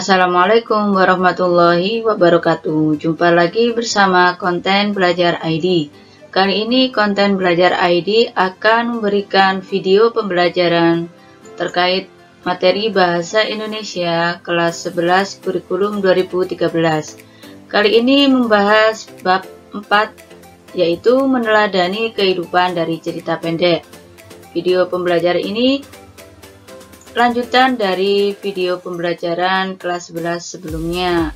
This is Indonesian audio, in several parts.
Assalamualaikum warahmatullahi wabarakatuh. Jumpa lagi bersama konten belajar ID Kali ini konten belajar ID akan memberikan video pembelajaran terkait materi Bahasa Indonesia kelas 11 kurikulum 2013 Kali ini membahas bab 4 yaitu meneladani kehidupan dari cerita pendek. Video pembelajaran ini Lanjutan dari video pembelajaran kelas 11 sebelumnya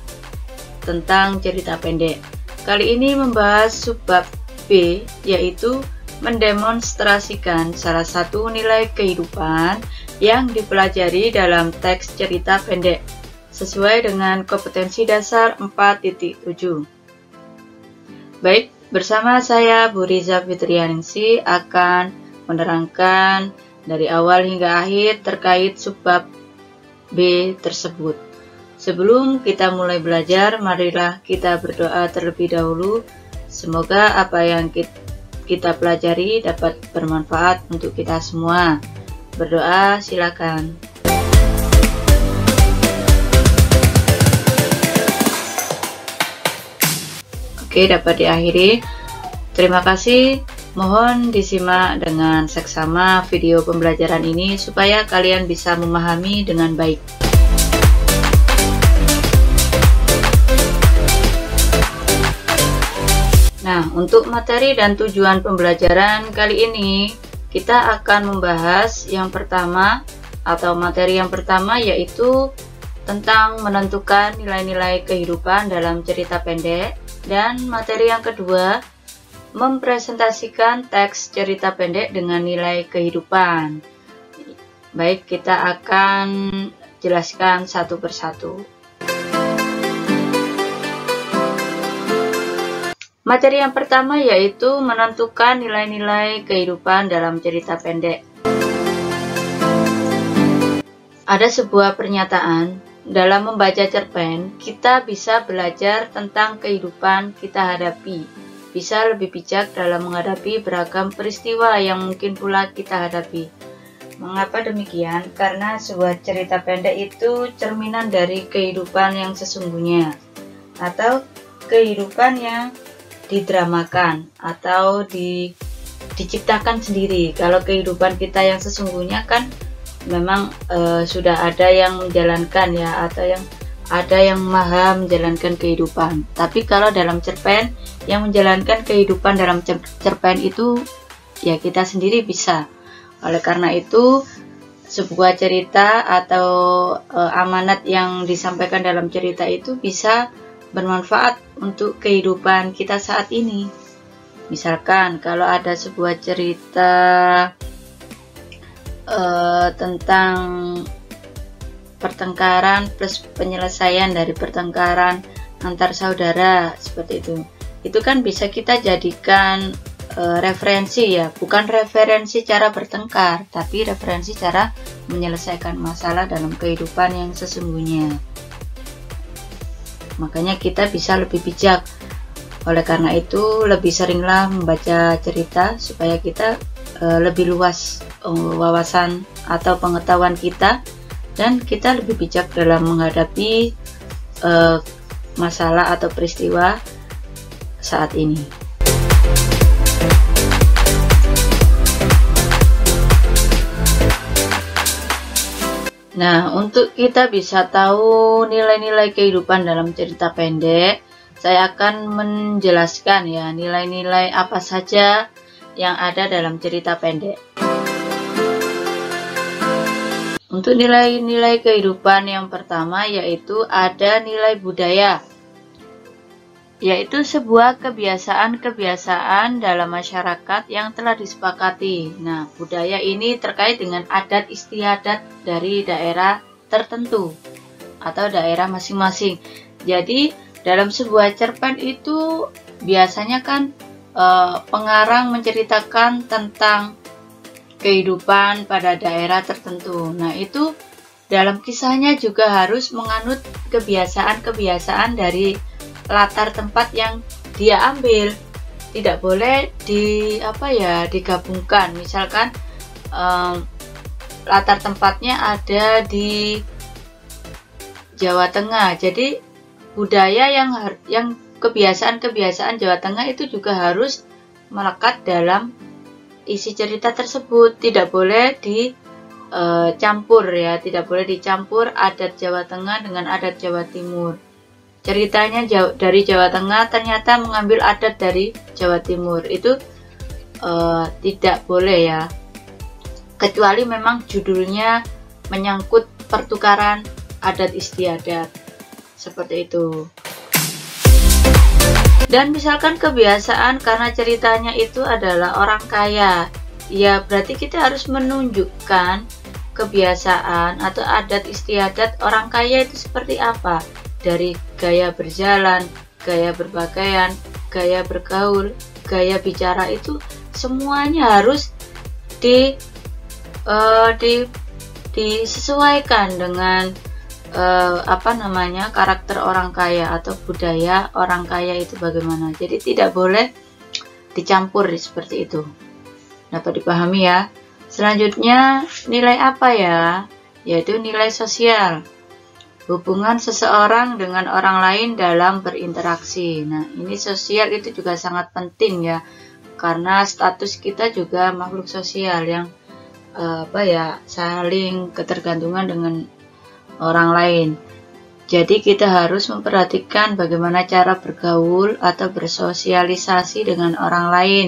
tentang cerita pendek. Kali ini membahas subbab B yaitu mendemonstrasikan salah satu nilai kehidupan yang dipelajari dalam teks cerita pendek sesuai dengan kompetensi dasar 4.7. Baik, bersama saya Bu Riza Fitrianingsi akan menerangkan dari awal hingga akhir terkait subbab B tersebut. Sebelum kita mulai belajar, marilah kita berdoa terlebih dahulu. Semoga apa yang kita pelajari dapat bermanfaat untuk kita semua. Berdoa silakan. Oke, dapat diakhiri. Terima kasih Mohon disimak dengan seksama video pembelajaran ini supaya kalian bisa memahami dengan baik. Nah, untuk materi dan tujuan pembelajaran kali ini, kita akan membahas yang pertama atau materi yang pertama yaitu tentang menentukan nilai-nilai kehidupan dalam cerita pendek dan materi yang kedua mempresentasikan teks cerita pendek dengan nilai kehidupan. Baik, kita akan jelaskan satu persatu. Materi yang pertama yaitu menentukan nilai-nilai kehidupan dalam cerita pendek. Ada sebuah pernyataan, dalam membaca cerpen, kita bisa belajar tentang kehidupan kita hadapi bisa lebih bijak dalam menghadapi beragam peristiwa yang mungkin pula kita hadapi. Mengapa demikian? Karena sebuah cerita pendek itu cerminan dari kehidupan yang sesungguhnya atau kehidupan yang didramakan atau di, diciptakan sendiri. Kalau kehidupan kita yang sesungguhnya kan memang e, sudah ada yang menjalankan ya atau yang ada yang maha menjalankan kehidupan. Tapi kalau dalam cerpen, yang menjalankan kehidupan dalam cerpen itu ya kita sendiri bisa. Oleh karena itu, sebuah cerita atau e, amanat yang disampaikan dalam cerita itu bisa bermanfaat untuk kehidupan kita saat ini. Misalkan kalau ada sebuah cerita e, tentang pertengkaran plus penyelesaian dari pertengkaran antar saudara seperti itu. Itu kan bisa kita jadikan e, referensi ya bukan referensi cara bertengkar tapi referensi cara menyelesaikan masalah dalam kehidupan yang sesungguhnya. Makanya kita bisa lebih bijak. Oleh karena itu lebih seringlah membaca cerita supaya kita e, lebih luas e, wawasan atau pengetahuan kita dan kita lebih bijak dalam menghadapi uh, masalah atau peristiwa saat ini. Nah, untuk kita bisa tahu nilai-nilai kehidupan dalam cerita pendek, saya akan menjelaskan ya nilai-nilai apa saja yang ada dalam cerita pendek. Untuk nilai-nilai kehidupan yang pertama yaitu ada nilai budaya, yaitu sebuah kebiasaan-kebiasaan dalam masyarakat yang telah disepakati. Nah, budaya ini terkait dengan adat istiadat dari daerah tertentu atau daerah masing-masing. Jadi, dalam sebuah cerpen itu biasanya kan eh, pengarang menceritakan tentang kehidupan pada daerah tertentu. Nah, itu dalam kisahnya juga harus menganut kebiasaan-kebiasaan dari latar tempat yang dia ambil. Tidak boleh di apa ya digabungkan. Misalkan um, latar tempatnya ada di Jawa Tengah. Jadi budaya yang yang kebiasaan-kebiasaan Jawa Tengah itu juga harus melekat dalam isi cerita tersebut. Tidak boleh dicampur e, ya, tidak boleh dicampur adat Jawa Tengah dengan adat Jawa Timur. Ceritanya dari Jawa Tengah ternyata mengambil adat dari Jawa Timur. Itu e, tidak boleh ya. Kecuali memang judulnya menyangkut pertukaran adat istiadat seperti itu dan misalkan kebiasaan karena ceritanya itu adalah orang kaya ya berarti kita harus menunjukkan kebiasaan atau adat istiadat orang kaya itu seperti apa. Dari gaya berjalan gaya berpakaian gaya bergaul gaya bicara itu semuanya harus di uh, di disesuaikan dengan uh, apa namanya karakter orang kaya atau budaya orang kaya itu bagaimana. Jadi tidak boleh dicampur seperti itu. Dapat dipahami ya. Selanjutnya nilai apa ya? Yaitu nilai sosial. Hubungan seseorang dengan orang lain dalam berinteraksi. Nah, ini sosial itu juga sangat penting ya. Karena status kita juga makhluk sosial yang uh, apa ya saling ketergantungan dengan orang lain. Jadi kita harus memperhatikan bagaimana cara bergaul atau bersosialisasi dengan orang lain,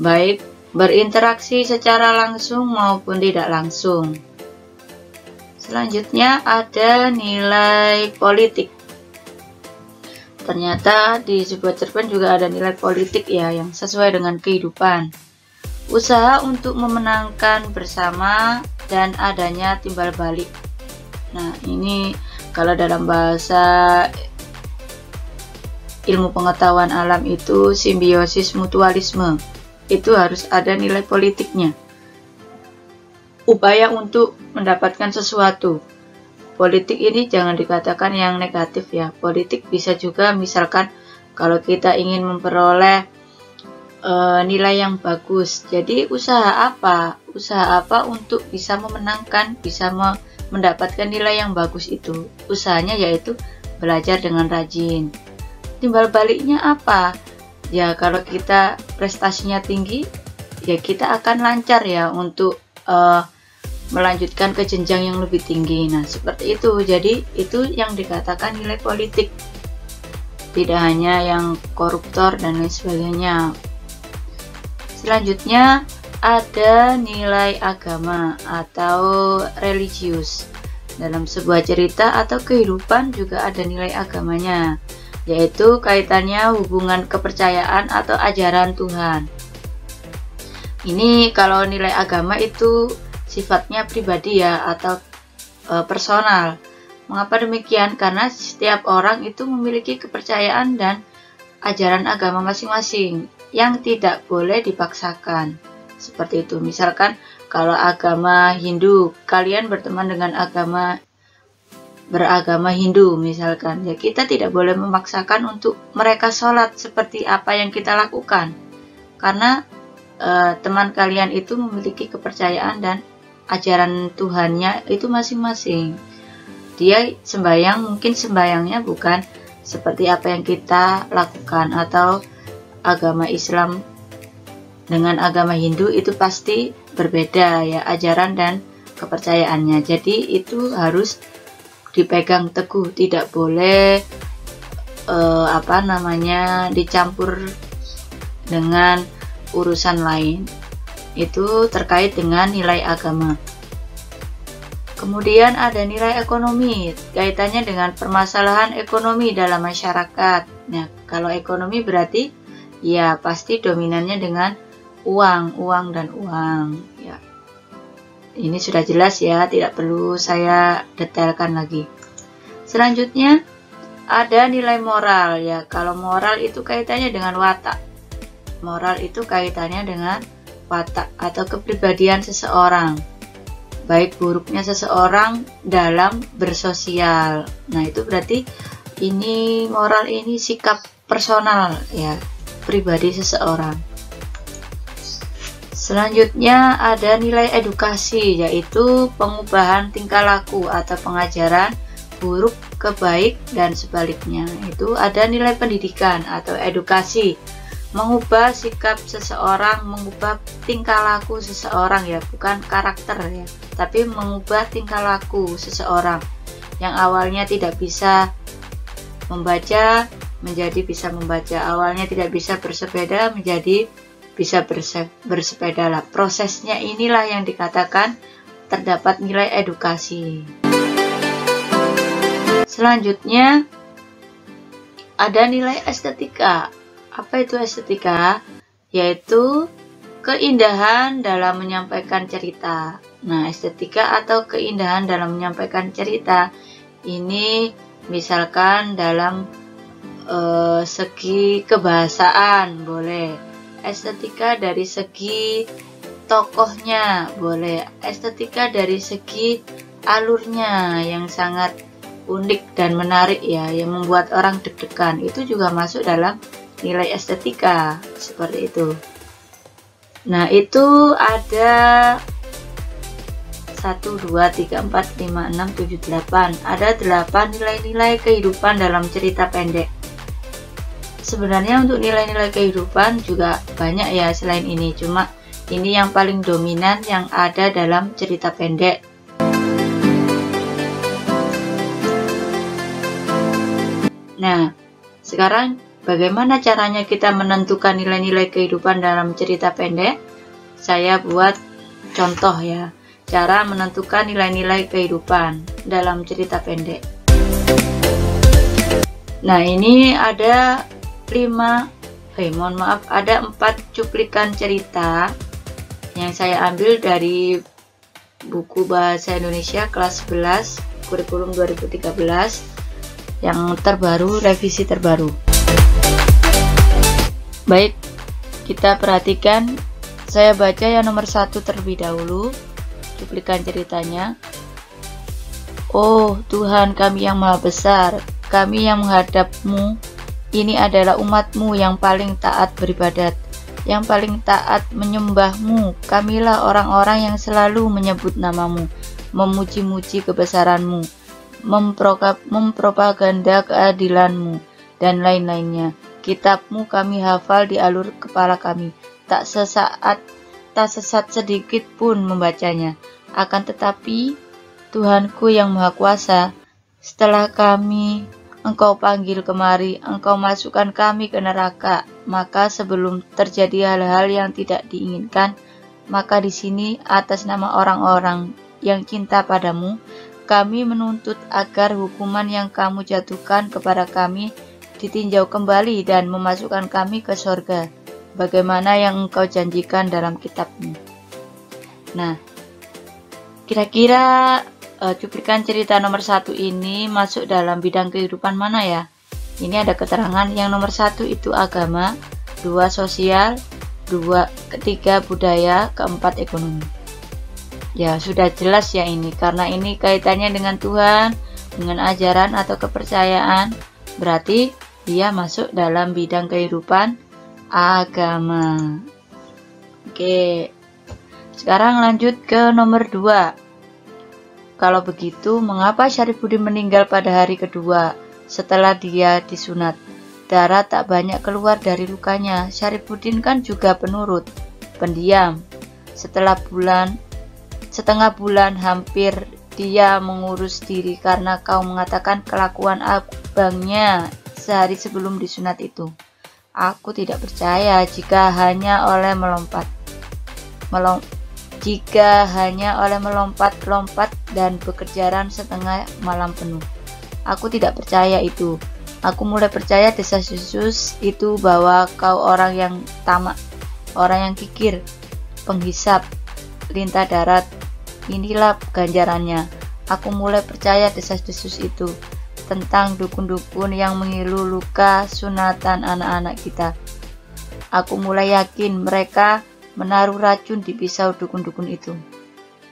baik berinteraksi secara langsung maupun tidak langsung. Selanjutnya ada nilai politik. Ternyata di sebuah cerpen juga ada nilai politik ya yang sesuai dengan kehidupan. Usaha untuk memenangkan bersama dan adanya timbal balik Nah, ini kalau dalam bahasa ilmu pengetahuan alam itu simbiosis mutualisme. Itu harus ada nilai politiknya. Upaya untuk mendapatkan sesuatu. Politik ini jangan dikatakan yang negatif ya. Politik bisa juga misalkan kalau kita ingin memperoleh e, nilai yang bagus. Jadi usaha apa? Usaha apa untuk bisa memenangkan, bisa me mendapatkan nilai yang bagus itu. Usahanya yaitu belajar dengan rajin. Timbal baliknya apa? Ya kalau kita prestasinya tinggi, ya kita akan lancar ya untuk uh, melanjutkan ke jenjang yang lebih tinggi. Nah seperti itu. Jadi itu yang dikatakan nilai politik. Tidak hanya yang koruptor dan lain sebagainya. Selanjutnya ada nilai agama atau religius. Dalam sebuah cerita atau kehidupan juga ada nilai agamanya, yaitu kaitannya hubungan kepercayaan atau ajaran Tuhan. Ini kalau nilai agama itu sifatnya pribadi ya atau e, personal. Mengapa demikian? Karena setiap orang itu memiliki kepercayaan dan ajaran agama masing-masing yang tidak boleh dipaksakan seperti itu. Misalkan kalau agama Hindu kalian berteman dengan agama beragama Hindu misalkan. Ya kita tidak boleh memaksakan untuk mereka sholat seperti apa yang kita lakukan. Karena e, teman kalian itu memiliki kepercayaan dan ajaran Tuhannya itu masing-masing. Dia sembayang mungkin sembayangnya bukan seperti apa yang kita lakukan atau agama Islam dengan agama Hindu itu pasti berbeda ya ajaran dan kepercayaannya. Jadi itu harus dipegang teguh, tidak boleh eh, apa namanya dicampur dengan urusan lain. Itu terkait dengan nilai agama. Kemudian ada nilai ekonomi, kaitannya dengan permasalahan ekonomi dalam masyarakat. Nah, kalau ekonomi berarti ya pasti dominannya dengan uang, uang dan uang. Ya. Ini sudah jelas ya, tidak perlu saya detailkan lagi. Selanjutnya ada nilai moral ya. Kalau moral itu kaitannya dengan watak. Moral itu kaitannya dengan watak atau kepribadian seseorang. Baik buruknya seseorang dalam bersosial. Nah, itu berarti ini moral ini sikap personal ya, pribadi seseorang. Selanjutnya ada nilai edukasi yaitu pengubahan tingkah laku atau pengajaran buruk ke baik dan sebaliknya. Itu ada nilai pendidikan atau edukasi. Mengubah sikap seseorang, mengubah tingkah laku seseorang ya, bukan karakter ya, tapi mengubah tingkah laku seseorang yang awalnya tidak bisa membaca menjadi bisa membaca. Awalnya tidak bisa bersepeda menjadi bisa bersepeda lah. Prosesnya inilah yang dikatakan terdapat nilai edukasi. Selanjutnya ada nilai estetika. Apa itu estetika? Yaitu keindahan dalam menyampaikan cerita. Nah, estetika atau keindahan dalam menyampaikan cerita ini misalkan dalam uh, segi kebahasaan boleh, estetika dari segi tokohnya. Boleh, estetika dari segi alurnya yang sangat unik dan menarik ya yang membuat orang deg-degan. Itu juga masuk dalam nilai estetika seperti itu. Nah itu ada 1, 2, 3, 4, 5, 6, 7, 8 ada 8 nilai-nilai kehidupan dalam cerita pendek sebenarnya untuk nilai-nilai kehidupan juga banyak ya selain ini cuma ini yang paling dominan yang ada dalam cerita pendek Nah, sekarang bagaimana caranya kita menentukan nilai-nilai kehidupan dalam cerita pendek? Saya buat contoh ya, cara menentukan nilai-nilai kehidupan dalam cerita pendek. Nah, ini ada 5 eh mohon maaf, ada 4 cuplikan cerita yang saya ambil dari buku bahasa Indonesia kelas 11 kurikulum 2013 yang terbaru, revisi terbaru. Baik, kita perhatikan. Saya baca yang nomor satu terlebih dahulu, cuplikan ceritanya. Oh Tuhan kami yang maha besar, kami yang menghadapmu, ini adalah umatmu yang paling taat beribadat, yang paling taat menyembahmu. Kamilah orang-orang yang selalu menyebut namamu, memuji-muji kebesaranmu mempropaganda keadilanmu, dan lain-lainnya. Kitabmu kami hafal di alur kepala kami, tak sesaat, tak sesat sedikit pun membacanya. Akan tetapi, Tuhanku yang Maha Kuasa, setelah kami Engkau panggil kemari, Engkau masukkan kami ke neraka. Maka sebelum terjadi hal-hal yang tidak diinginkan, maka di sini atas nama orang-orang yang cinta padamu, kami menuntut agar hukuman yang kamu jatuhkan kepada kami ditinjau kembali dan memasukkan kami ke sorga, bagaimana yang engkau janjikan dalam kitabmu. Nah, kira-kira uh, cuplikan cerita nomor satu ini masuk dalam bidang kehidupan mana ya? Ini ada keterangan yang nomor satu itu agama, dua sosial, dua ketiga budaya, keempat ekonomi. Ya, sudah jelas ya ini karena ini kaitannya dengan Tuhan, dengan ajaran atau kepercayaan. Berarti dia masuk dalam bidang kehidupan agama. Oke. Sekarang lanjut ke nomor 2. Kalau begitu, mengapa Syarifudin meninggal pada hari kedua setelah dia disunat? Darah tak banyak keluar dari lukanya. Syarifudin kan juga penurut, pendiam. Setelah bulan Setengah bulan hampir dia mengurus diri karena kau mengatakan kelakuan abangnya sehari sebelum disunat itu. Aku tidak percaya jika hanya oleh melompat. Melom jika hanya oleh melompat-lompat dan bekerjaan setengah malam penuh. Aku tidak percaya itu. Aku mulai percaya desas-desus itu bahwa kau orang yang tamak, orang yang kikir, penghisap, lintah darat, Inilah ganjarannya. Aku mulai percaya desas-desus itu tentang dukun-dukun yang mengilu luka sunatan anak-anak kita. Aku mulai yakin mereka menaruh racun di pisau dukun-dukun itu.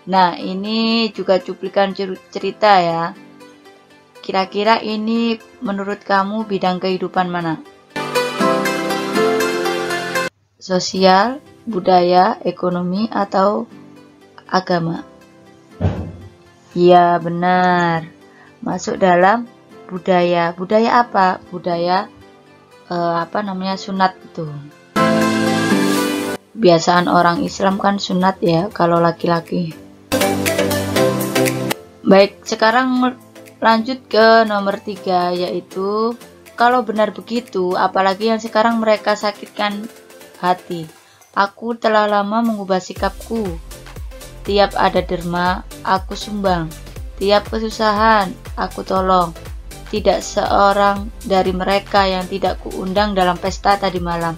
Nah, ini juga cuplikan cerita ya. Kira-kira ini menurut kamu bidang kehidupan mana? Sosial, budaya, ekonomi, atau agama? Iya, benar. Masuk dalam budaya budaya apa budaya uh, apa namanya sunat itu biasaan orang Islam kan sunat ya kalau laki-laki. Baik sekarang lanjut ke nomor tiga yaitu kalau benar begitu apalagi yang sekarang mereka sakitkan hati. Aku telah lama mengubah sikapku. Tiap ada derma aku sumbang. Tiap kesusahan aku tolong. Tidak seorang dari mereka yang tidak kuundang dalam pesta tadi malam.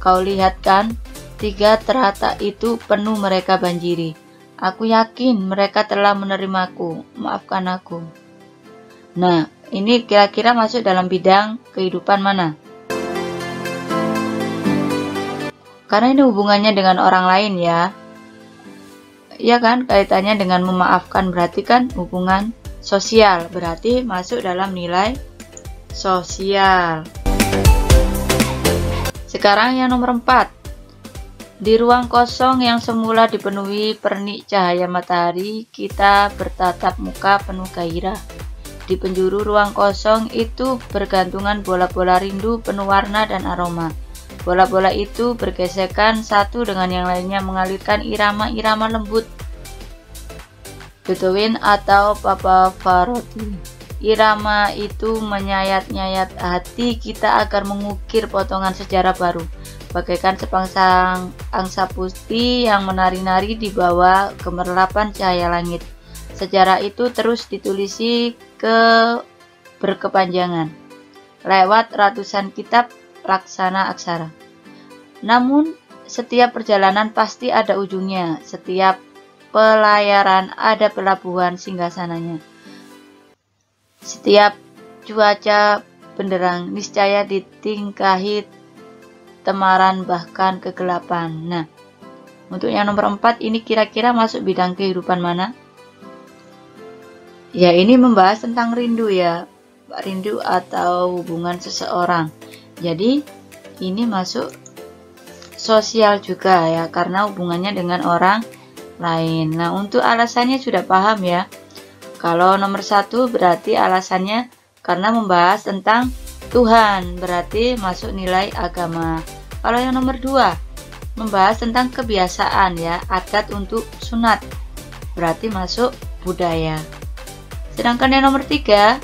Kau lihat kan, tiga terata itu penuh mereka banjiri. Aku yakin mereka telah menerimaku, maafkan aku. Nah, ini kira-kira masuk dalam bidang kehidupan mana? Karena ini hubungannya dengan orang lain ya. Ya kan, kaitannya dengan memaafkan berarti kan hubungan Sosial berarti masuk dalam nilai sosial. Sekarang yang nomor 4. Di ruang kosong yang semula dipenuhi pernik cahaya matahari, kita bertatap muka penuh gairah. Di penjuru ruang kosong itu bergantungan bola-bola rindu penuh warna dan aroma. Bola-bola itu bergesekan satu dengan yang lainnya mengalirkan irama-irama lembut Beethoven atau Papa Varotti. Irama itu menyayat-nyayat hati kita agar mengukir potongan sejarah baru, bagaikan sepangsang angsa putih yang menari-nari di bawah gemerlapan cahaya langit. Sejarah itu terus ditulisi ke berkepanjangan lewat ratusan kitab laksana aksara. Namun, setiap perjalanan pasti ada ujungnya. Setiap pelayaran ada pelabuhan singgasananya. Setiap cuaca benderang niscaya ditingkahi temaran bahkan kegelapan. Nah, untuk yang nomor empat ini kira-kira masuk bidang kehidupan mana? Ya ini membahas tentang rindu ya, rindu atau hubungan seseorang. Jadi ini masuk sosial juga ya, karena hubungannya dengan orang lain. Nah, untuk alasannya sudah paham ya. Kalau nomor satu berarti alasannya karena membahas tentang Tuhan, berarti masuk nilai agama. Kalau yang nomor dua, membahas tentang kebiasaan ya, adat untuk sunat, berarti masuk budaya. Sedangkan yang nomor tiga,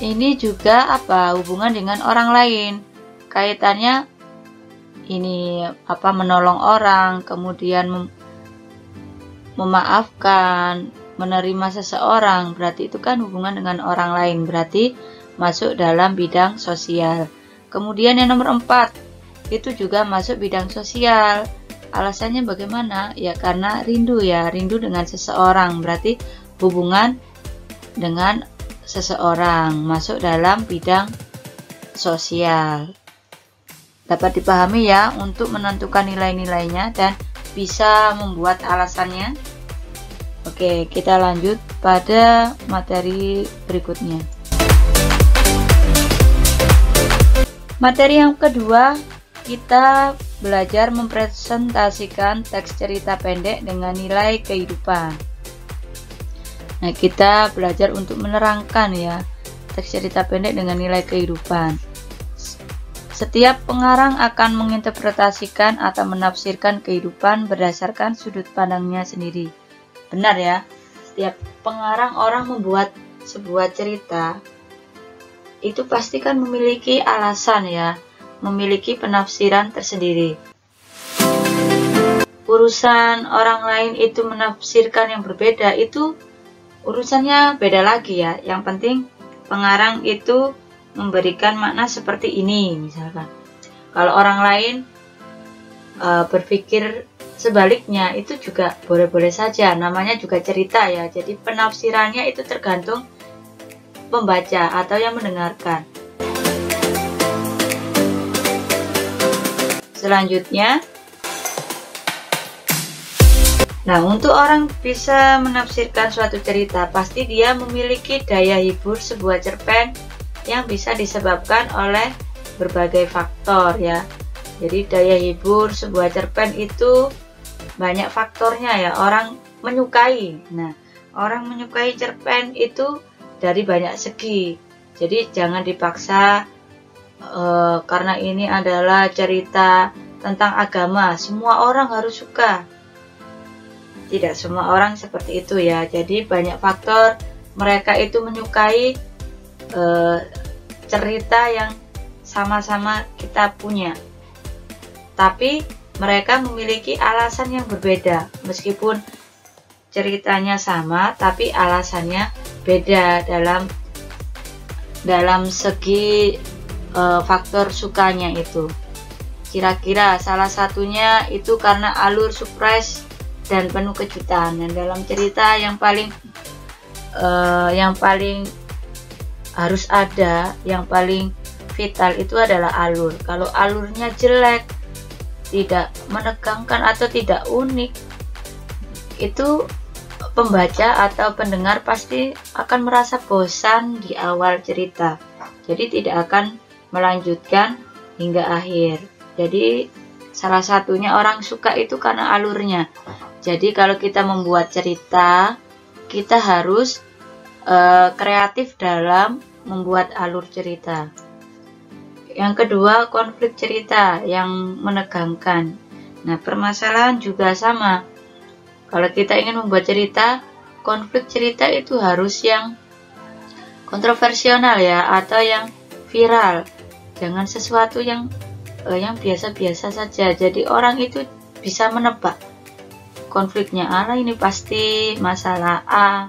ini juga apa hubungan dengan orang lain, kaitannya ini apa menolong orang, kemudian memaafkan, menerima seseorang, berarti itu kan hubungan dengan orang lain, berarti masuk dalam bidang sosial. Kemudian yang nomor empat, itu juga masuk bidang sosial. Alasannya bagaimana? Ya karena rindu ya, rindu dengan seseorang, berarti hubungan dengan seseorang masuk dalam bidang sosial. Dapat dipahami ya untuk menentukan nilai-nilainya dan bisa membuat alasannya Oke, kita lanjut pada materi berikutnya. Materi yang kedua, kita belajar mempresentasikan teks cerita pendek dengan nilai kehidupan. Nah, kita belajar untuk menerangkan ya teks cerita pendek dengan nilai kehidupan. Setiap pengarang akan menginterpretasikan atau menafsirkan kehidupan berdasarkan sudut pandangnya sendiri. Benar ya, setiap pengarang orang membuat sebuah cerita itu pasti kan memiliki alasan ya, memiliki penafsiran tersendiri. Urusan orang lain itu menafsirkan yang berbeda itu urusannya beda lagi ya. Yang penting pengarang itu memberikan makna seperti ini misalkan. Kalau orang lain uh, berpikir Sebaliknya itu juga boleh-boleh saja, namanya juga cerita ya. Jadi penafsirannya itu tergantung pembaca atau yang mendengarkan. Selanjutnya, Nah, untuk orang bisa menafsirkan suatu cerita, pasti dia memiliki daya hibur sebuah cerpen yang bisa disebabkan oleh berbagai faktor ya. Jadi daya hibur sebuah cerpen itu banyak faktornya ya. Orang menyukai. Nah orang menyukai cerpen itu dari banyak segi. Jadi jangan dipaksa uh, karena ini adalah cerita tentang agama. Semua orang harus suka. Tidak semua orang seperti itu ya. Jadi banyak faktor mereka itu menyukai uh, cerita yang sama-sama kita punya tapi mereka memiliki alasan yang berbeda. Meskipun ceritanya sama tapi alasannya beda dalam dalam segi uh, faktor sukanya itu. Kira-kira salah satunya itu karena alur surprise dan penuh kejutan. Dan dalam cerita yang paling uh, yang paling harus ada yang paling vital itu adalah alur. Kalau alurnya jelek tidak menegangkan atau tidak unik itu pembaca atau pendengar pasti akan merasa bosan di awal cerita. Jadi tidak akan melanjutkan hingga akhir. Jadi salah satunya orang suka itu karena alurnya. Jadi kalau kita membuat cerita, kita harus uh, kreatif dalam membuat alur cerita. Yang kedua, konflik cerita yang menegangkan. Nah, permasalahan juga sama. Kalau kita ingin membuat cerita, konflik cerita itu harus yang kontroversial ya atau yang viral. Jangan sesuatu yang uh, yang biasa-biasa saja. Jadi orang itu bisa menebak konfliknya ala ini pasti masalah A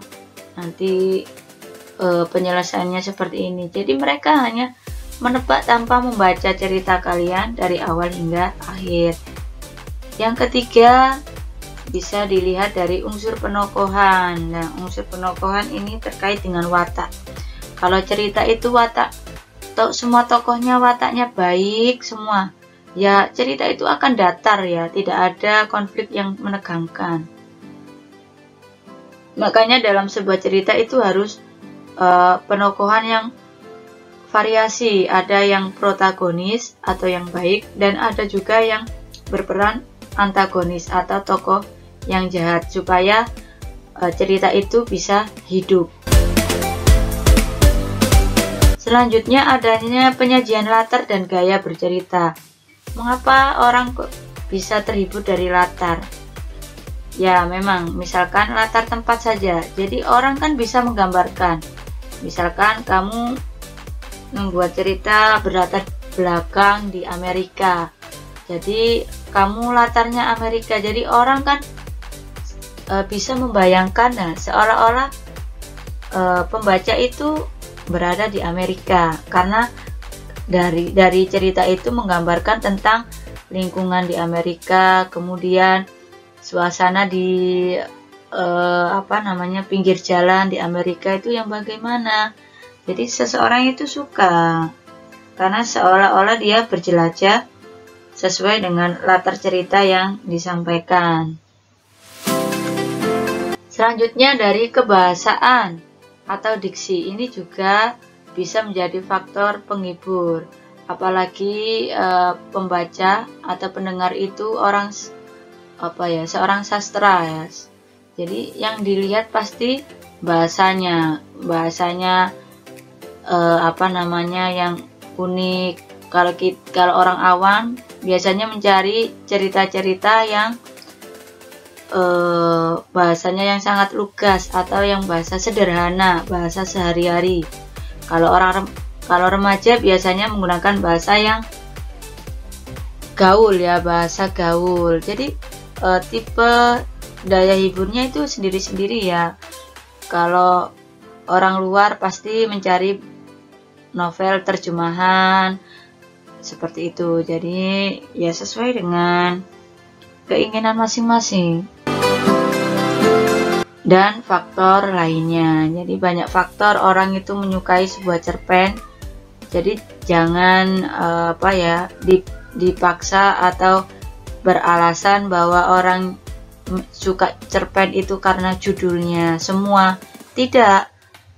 nanti e, penyelesaiannya seperti ini jadi mereka hanya menebak tanpa membaca cerita kalian dari awal hingga akhir. Yang ketiga bisa dilihat dari unsur penokohan. Nah unsur penokohan ini terkait dengan watak. Kalau cerita itu watak to semua tokohnya wataknya baik semua. Ya cerita itu akan datar ya, tidak ada konflik yang menegangkan. Makanya dalam sebuah cerita itu harus uh, penokohan yang variasi, ada yang protagonis atau yang baik dan ada juga yang berperan antagonis atau tokoh yang jahat supaya uh, cerita itu bisa hidup. Selanjutnya adanya penyajian latar dan gaya bercerita. Mengapa orang bisa terhibur dari latar? Ya, memang, misalkan latar tempat saja. Jadi orang kan bisa menggambarkan. Misalkan kamu membuat cerita berlatar belakang di Amerika. Jadi kamu latarnya Amerika. Jadi orang kan e, bisa membayangkan nah seolah-olah e, pembaca itu berada di Amerika karena dari dari cerita itu menggambarkan tentang lingkungan di Amerika, kemudian suasana di eh, apa namanya pinggir jalan di Amerika itu yang bagaimana. Jadi seseorang itu suka karena seolah-olah dia berjelajah sesuai dengan latar cerita yang disampaikan. Selanjutnya dari kebahasaan atau diksi ini juga bisa menjadi faktor penghibur. Apalagi e, pembaca atau pendengar itu orang apa ya, seorang sastra ya. Jadi yang dilihat pasti bahasanya, bahasanya e, apa namanya yang unik. Kalau kita, kalau orang awam biasanya mencari cerita-cerita yang eh, bahasanya yang sangat lugas atau yang bahasa sederhana, bahasa sehari-hari. Kalau orang kalau remaja biasanya menggunakan bahasa yang gaul ya, bahasa gaul. Jadi e, tipe daya hiburnya itu sendiri-sendiri ya. Kalau orang luar pasti mencari novel terjemahan seperti itu. Jadi ya sesuai dengan keinginan masing-masing dan faktor lainnya. Jadi banyak faktor orang itu menyukai sebuah cerpen. Jadi jangan uh, apa ya dipaksa atau beralasan bahwa orang suka cerpen itu karena judulnya semua tidak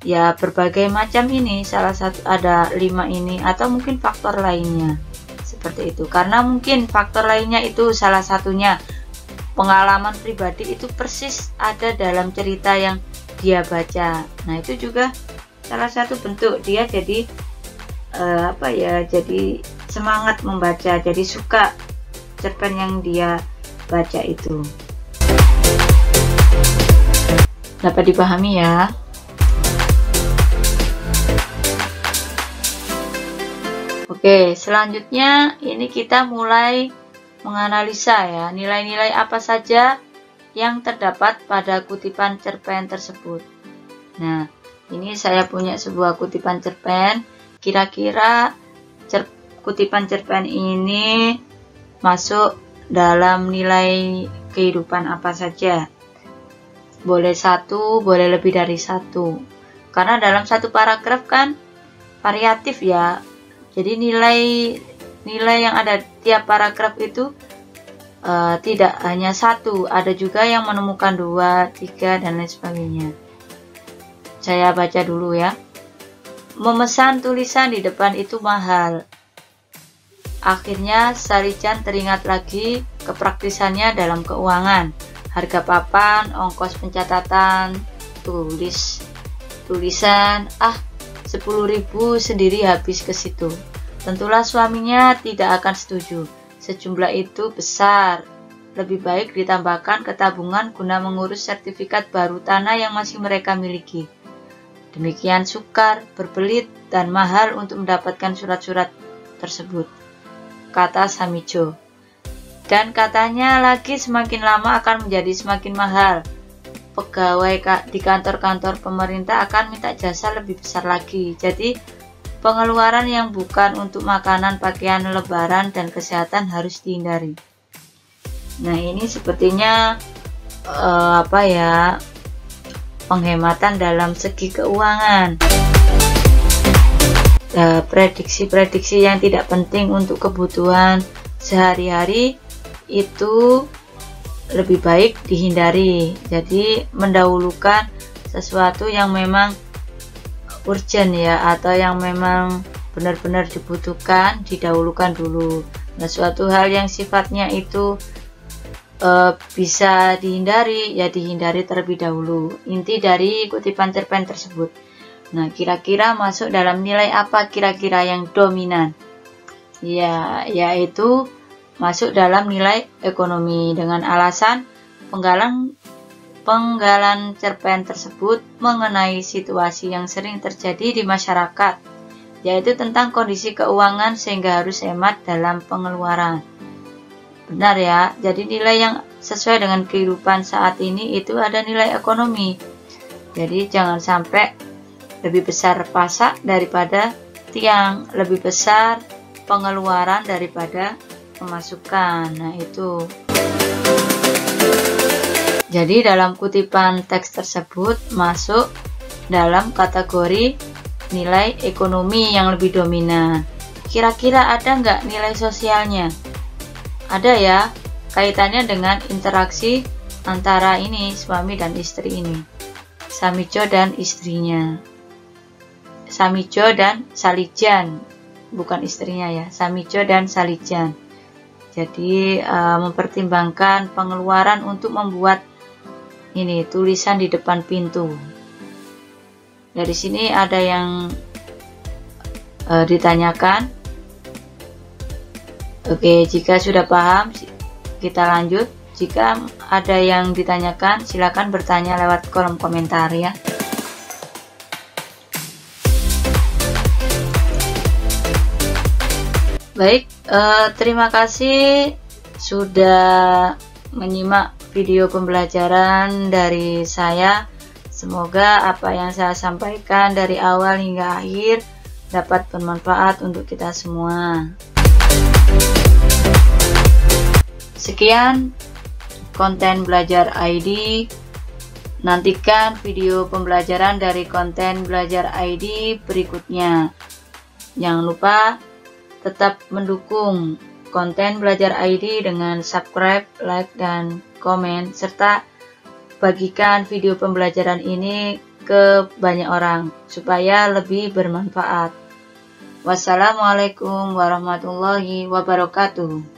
ya berbagai macam ini. Salah satu ada lima ini atau mungkin faktor lainnya. Seperti itu. Karena mungkin faktor lainnya itu salah satunya pengalaman pribadi itu persis ada dalam cerita yang dia baca. Nah, itu juga salah satu bentuk dia jadi uh, apa ya jadi semangat membaca jadi suka cerpen yang dia baca itu. Dapat dipahami ya Oke selanjutnya ini kita mulai menganalisa ya nilai-nilai apa saja yang terdapat pada kutipan cerpen tersebut. Nah, ini saya punya sebuah kutipan cerpen. Kira-kira cer kutipan cerpen ini masuk dalam nilai kehidupan apa saja. Boleh satu, boleh lebih dari satu. Karena dalam satu paragraf kan variatif ya. Jadi nilai nilai yang ada tiap paragraf itu uh, tidak hanya satu, ada juga yang menemukan dua, tiga, dan lain sebagainya. Saya baca dulu ya. Memesan tulisan di depan itu mahal. Akhirnya Sarijan teringat lagi kepraktisannya dalam keuangan. Harga papan, ongkos pencatatan, tulis, tulisan, ah 10.000 sendiri habis ke situ. Tentulah suaminya tidak akan setuju. Sejumlah itu besar. Lebih baik ditambahkan ke tabungan guna mengurus sertifikat baru tanah yang masih mereka miliki. Demikian sukar, berbelit, dan mahal untuk mendapatkan surat-surat tersebut, kata Samijo. Dan katanya lagi semakin lama akan menjadi semakin mahal. Pegawai di kantor-kantor pemerintah akan minta jasa lebih besar lagi. Jadi Pengeluaran yang bukan untuk makanan, pakaian, lebaran, dan kesehatan harus dihindari. Nah, ini sepertinya uh, apa ya? Penghematan dalam segi keuangan. Eh, prediksi-prediksi yang tidak penting untuk kebutuhan sehari-hari itu lebih baik dihindari. Jadi, mendahulukan sesuatu yang memang urgent ya atau yang memang benar-benar dibutuhkan didahulukan dulu. Nah suatu hal yang sifatnya itu e, bisa dihindari ya dihindari terlebih dahulu. Inti dari kutipan cerpen tersebut. Nah kira-kira masuk dalam nilai apa kira-kira yang dominan? Ya yaitu masuk dalam nilai ekonomi dengan alasan penggalang Penggalan cerpen tersebut mengenai situasi yang sering terjadi di masyarakat, yaitu tentang kondisi keuangan sehingga harus hemat dalam pengeluaran. Benar ya, jadi nilai yang sesuai dengan kehidupan saat ini itu ada nilai ekonomi. Jadi jangan sampai lebih besar pasak daripada tiang, lebih besar pengeluaran daripada pemasukan. Nah, itu. Jadi dalam kutipan teks tersebut masuk dalam kategori nilai ekonomi yang lebih dominan. Kira-kira ada nggak nilai sosialnya? Ada ya, kaitannya dengan interaksi antara ini suami dan istri ini. Samijo dan istrinya. Samijo dan Salijan, bukan istrinya ya. Samijo dan Salijan. Jadi uh, mempertimbangkan pengeluaran untuk membuat ini tulisan di depan pintu. Dari sini ada yang uh, ditanyakan. Oke jika sudah paham kita lanjut. Jika ada yang ditanyakan silakan bertanya lewat kolom komentar ya baik uh, terima kasih sudah menyimak video pembelajaran dari saya. Semoga apa yang saya sampaikan dari awal hingga akhir dapat bermanfaat untuk kita semua. Sekian konten belajar ID. Nantikan video pembelajaran dari konten belajar ID berikutnya. Jangan lupa tetap mendukung konten belajar ID dengan subscribe, like, dan komen, serta bagikan video pembelajaran ini ke banyak orang supaya lebih bermanfaat. Wassalamualaikum warahmatullahi wabarakatuh.